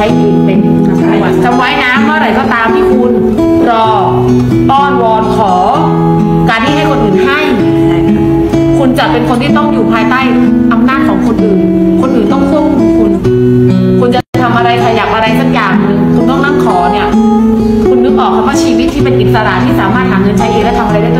ช้เองเป็นจำไว้นะเมื่อไหร่ก็ตามที่คุณรออ้อนวอนขอ การที่ให้คนอื่นให้ คุณจะเป็นคนที่ต้องอยู่ภายใต้อำนาจของคนอื่น คนอื่นต้องควบคุมคุณ คุณจะทำอะไรขยับอะไรสักอย่างหนึ่งคุณต้องนั่งขอเนี่ย คุณนึกออกคำว่าชีวิตที่เป็นอิสระที่สามารถหาเงินใช้เองและทำอะไรได้วย